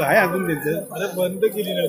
आहे अजून त्यांचं. बंद केली नाही